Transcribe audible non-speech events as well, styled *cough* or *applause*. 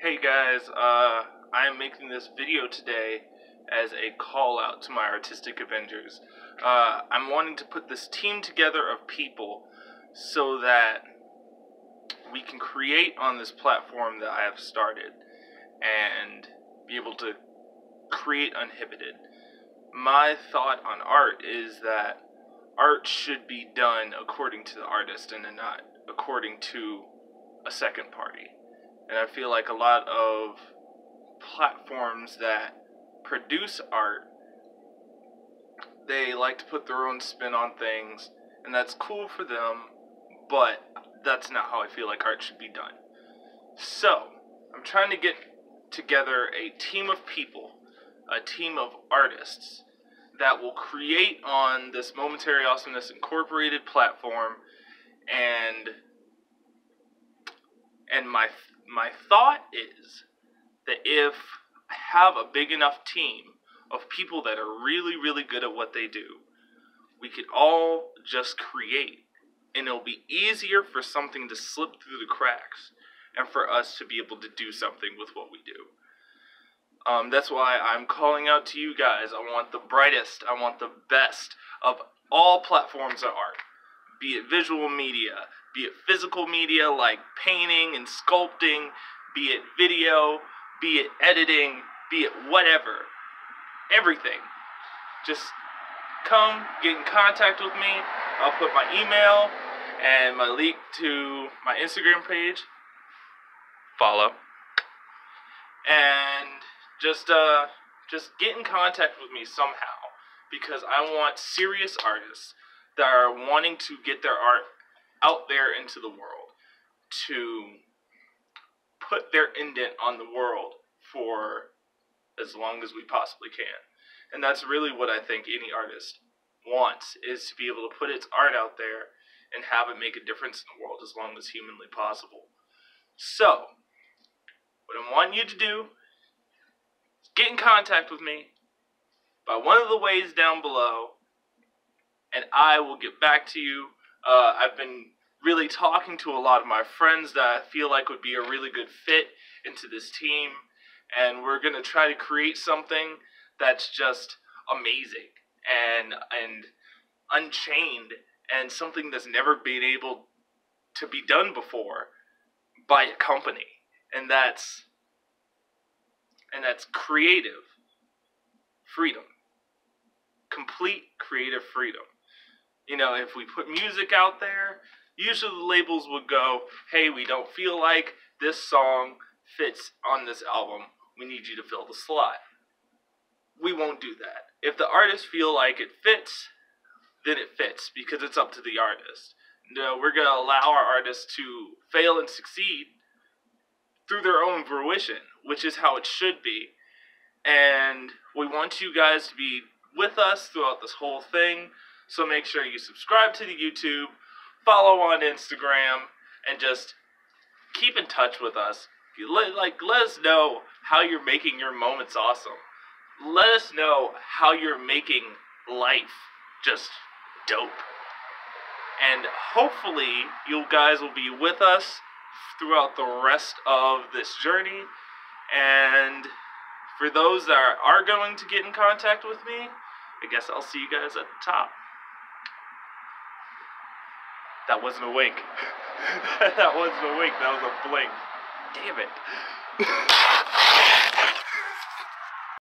Hey guys, uh, I am making this video today as a call out to my artistic Avengers. Uh, I'm wanting to put this team together of people so that we can create on this platform that I have started and be able to create uninhibited. My thought on art is that art should be done according to the artist and not according to a second party. And I feel like a lot of platforms that produce art, they like to put their own spin on things, and that's cool for them, but that's not how I feel like art should be done. So, I'm trying to get together a team of people, a team of artists that will create on this Momentary Awesomeness Incorporated platform and and my my thought is that if I have a big enough team of people that are really, really good at what they do, we could all just create. And it'll be easier for something to slip through the cracks and for us to be able to do something with what we do. Um, that's why I'm calling out to you guys. I want the brightest, I want the best of all platforms of art, be it visual media, be it physical media like painting and sculpting, be it video, be it editing, be it whatever. Everything. Just come, get in contact with me. I'll put my email and my link to my Instagram page. Follow. And just uh just get in contact with me somehow because I want serious artists that are wanting to get their art out there into the world to put their indent on the world for as long as we possibly can. And that's really what I think any artist wants is to be able to put its art out there and have it make a difference in the world as long as humanly possible. So, what I want you to do is get in contact with me by one of the ways down below, and I will get back to you. Uh, I've been really talking to a lot of my friends that I feel like would be a really good fit into this team, and we're gonna try to create something that's just amazing and and unchained and something that's never been able to be done before by a company. And that's and that's creative freedom. Complete creative freedom you know, if we put music out there, usually the labels would go, hey, we don't feel like this song fits on this album. We need you to fill the slot. We won't do that. If the artists feel like it fits, then it fits because it's up to the artist. No, we're going to allow our artists to fail and succeed through their own fruition, which is how it should be. And we want you guys to be with us throughout this whole thing. So make sure you subscribe to the YouTube, follow on Instagram, and just keep in touch with us. Let, like, let us know how you're making your moments awesome. Let us know how you're making life just dope. And hopefully, you guys will be with us throughout the rest of this journey. And for those that are going to get in contact with me, I guess I'll see you guys at the top. That wasn't a wink. *laughs* that wasn't a wink. That was a blink. Damn it.